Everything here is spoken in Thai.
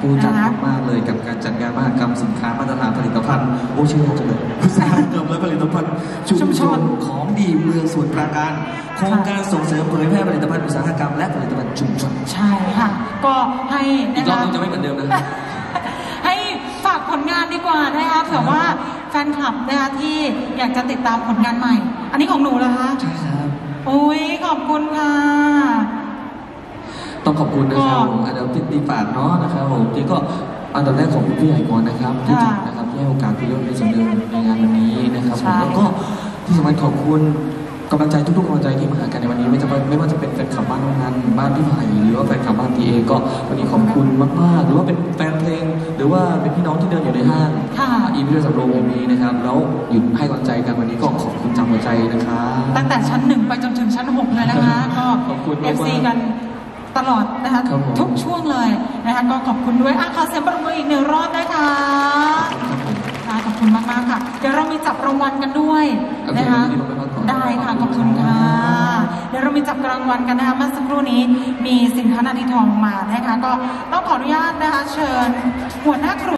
ผู้จัดนะคะมากๆเลยกับการจัดงานมหกรรมสินค้ามาตรฐานผลิตภัณฑ์โอ้ชื่อจังเลยอุตสาหกรรมและผลิตภัณฑ์ชุชุมมชชนนของดีเมืองสมุทรปราการโครงการส่งเสริมเผยแพร่ผลิตภัณฑ์อุตสาหกรรมและผลิตภัณฑ์ชุมชนใช่ค่ะ ก็ให้อีนะกรอบคะนึงจะไม่เหมือนเดิมนะให้ฝากผลงานดีกว่านะคะเผื่อว่าแฟนคลับนะคะที่อยากจะติดตามผลงานใหม่ อันนี้ของหนูเหรอคะใช่ครับโอ้ยขอบคุณค่ะ ต้องขอบคุณนะครับก็ผมอันดับที่ดีฝากเนาะนะครับผมที่ก็อันดับแรกของผู้ใหญ่ก่อนนะครับที่จัดนะครับที่ให้โอกาสพี่เรื่องในส่วนหนึ่งในงานวันนี้นะครับผมใช่แล้วก็ที่สำคัญขอบคุณกำลังใจทุกๆกำลังใจที่มาหากันในวันนี้ไม่ว่าจะเป็นไม่ว่าจะเป็นแฟนคลับบ้านน้องนันบ้านพี่ไผ่หรือว่าแฟนคลับบ้านพีเอก็วันนี้ขอบคุณมากๆหรือว่าเป็นแฟนเพลง หรือว่าเป็นพี่น้องที่เดินอยู่ในห้างค่ะอีพีเรื่องสำโรงอย่างนี้นะครับแล้วหยุดให้กำลังใจกันวันนี้ก็ขอบคุณจากหัวใจนะครับตั้งแต่ชั้นหนึ่งไปจนถึงชั้นหกเลยนะคะก็ขอบคุณเอมากฟๆซีกัน ตลอดนะคะครับผม ทุกช่วงเลยนะคะก็ขอบคุณด้วยอะขอเสียงปรบมืออีกหนึ่งรอบได้ค่ะครับผมค่ะขอบคุณมากมากๆค่ะ เดี๋ยวเรามีจับรางวัลกันด้วยโอเคนะคะเดี๋ยวเราไปพักก่อนได้ค่ะขอบคุณค่ะเดี๋ยวเรามีจับรางวัลกันนะคะเมื่อสักครู่นี้มีสินค้านาทีทองมานะคะก็ต้องขออนุญาตนะคะเชิญหัวหน้าครัว